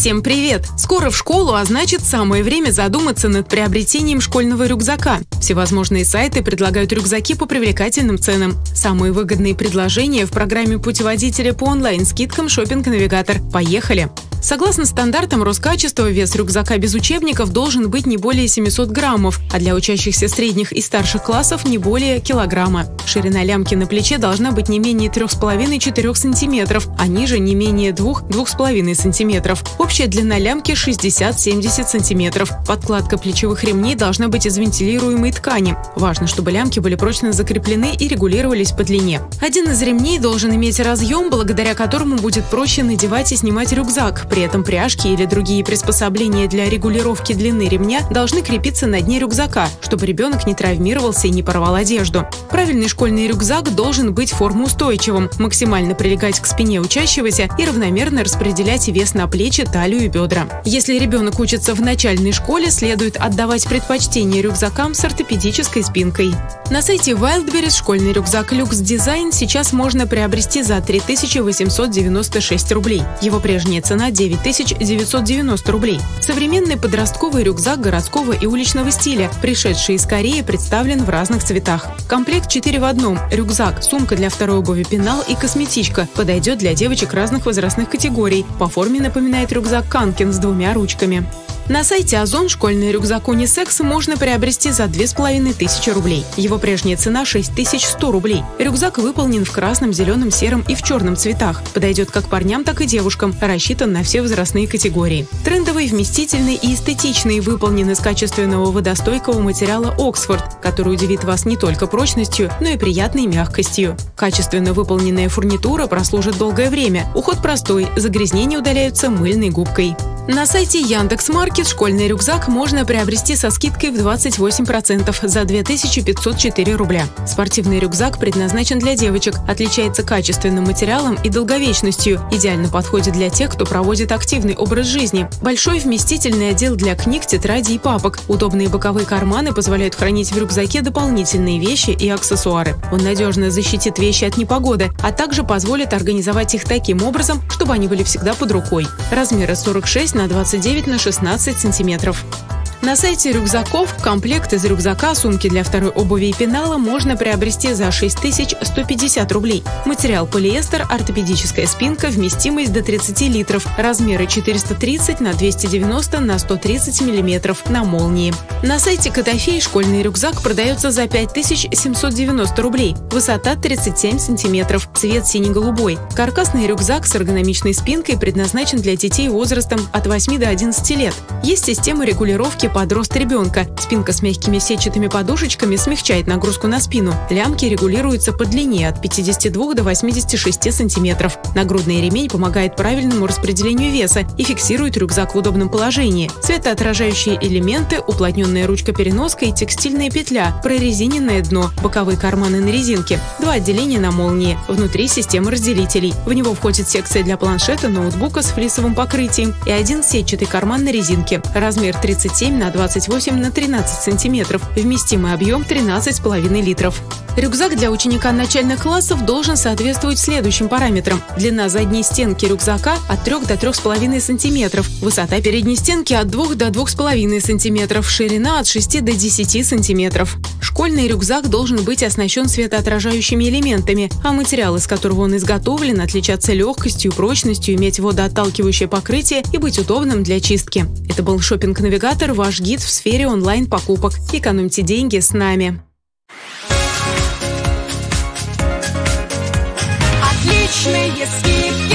Всем привет! Скоро в школу, а значит самое время задуматься над приобретением школьного рюкзака. Всевозможные сайты предлагают рюкзаки по привлекательным ценам. Самые выгодные предложения в программе путеводителя по онлайн-скидкам Шопинг Навигатор. Поехали! Согласно стандартам Роскачества, вес рюкзака без учебников должен быть не более 700 граммов, а для учащихся средних и старших классов не более килограмма. Ширина лямки на плече должна быть не менее 3,5-4 сантиметров, а ниже не менее 2-2,5 сантиметров. Общая длина лямки 60-70 сантиметров. Подкладка плечевых ремней должна быть из вентилируемой ткани. Важно, чтобы лямки были прочно закреплены и регулировались по длине. Один из ремней должен иметь разъем, благодаря которому будет проще надевать и снимать рюкзак. При этом пряжки или другие приспособления для регулировки длины ремня должны крепиться на дне рюкзака, чтобы ребенок не травмировался и не порвал одежду. Правильный школьный рюкзак должен быть формоустойчивым, максимально прилегать к спине учащегося и равномерно распределять вес на плечи, талию и бедра. Если ребенок учится в начальной школе, следует отдавать предпочтение рюкзакам с ортопедической спинкой. На сайте Wildberries школьный рюкзак Lux Design сейчас можно приобрести за 3896 рублей. Его прежняя цена 9990 рублей. Современный подростковый рюкзак городского и уличного стиля, пришедший из Кореи, представлен в разных цветах. Комплект 4 в одном. Рюкзак, сумка для второй обуви пенал и косметичка. Подойдет для девочек разных возрастных категорий. По форме напоминает рюкзак Канкин с двумя ручками. На сайте Озон школьный рюкзак унисекс можно приобрести за 2500 рублей. Его прежняя цена 6100 рублей. Рюкзак выполнен в красном, зеленом, сером и в черном цветах. Подойдет как парням, так и девушкам. Рассчитан на все возрастные категории. Трендовый, вместительный и эстетичный, выполнен из качественного водостойкого материала Оксфорд, который удивит вас не только прочностью, но и приятной мягкостью. Качественно выполненная фурнитура прослужит долгое время. Уход простой, загрязнения удаляются мыльной губкой. На сайте Яндекс.Маркет школьный рюкзак можно приобрести со скидкой в 28% за 2504 рубля. Спортивный рюкзак предназначен для девочек, отличается качественным материалом и долговечностью, идеально подходит для тех, кто проводит активный образ жизни. Большой вместительный отдел для книг, тетрадей и папок. Удобные боковые карманы позволяют хранить в рюкзаке дополнительные вещи и аксессуары. Он надежно защитит вещи от непогоды, а также позволит организовать их таким образом, чтобы они были всегда под рукой. Размеры 46 на 29 на 16 сантиметров. На сайте рюкзаков комплект из рюкзака, сумки для второй обуви и пенала можно приобрести за 6150 рублей. Материал полиэстер, ортопедическая спинка, вместимость до 30 литров, размеры 430 на 290 на 130 миллиметров на молнии. На сайте Котофей школьный рюкзак продается за 5790 рублей, высота 37 сантиметров, цвет синий-голубой. Каркасный рюкзак с эргономичной спинкой предназначен для детей возрастом от 8 до 11 лет. Есть система регулировки под рост ребенка. Спинка с мягкими сетчатыми подушечками смягчает нагрузку на спину. Лямки регулируются по длине от 52 до 86 сантиметров. Нагрудный ремень помогает правильному распределению веса и фиксирует рюкзак в удобном положении. Светоотражающие элементы, уплотненная ручка-переноска и текстильная петля, прорезиненное дно, боковые карманы на резинке, два отделения на молнии, внутри системы разделителей. В него входит секция для планшета, ноутбука с флисовым покрытием и один сетчатый карман на резинке. Размер 37 на 28 на 13 сантиметров. Вместимый объем 13,5 литров. Рюкзак для ученика начальных классов должен соответствовать следующим параметрам. Длина задней стенки рюкзака от 3 до 3,5 см, высота передней стенки от 2 до 2,5 см, ширина от 6 до 10 см. Школьный рюкзак должен быть оснащен светоотражающими элементами, а материал, из которого он изготовлен, отличаться легкостью, прочностью, иметь водоотталкивающее покрытие и быть удобным для чистки. Это был шопинг навигатор ваш гид в сфере онлайн-покупок. Экономьте деньги с нами. Отличные скидки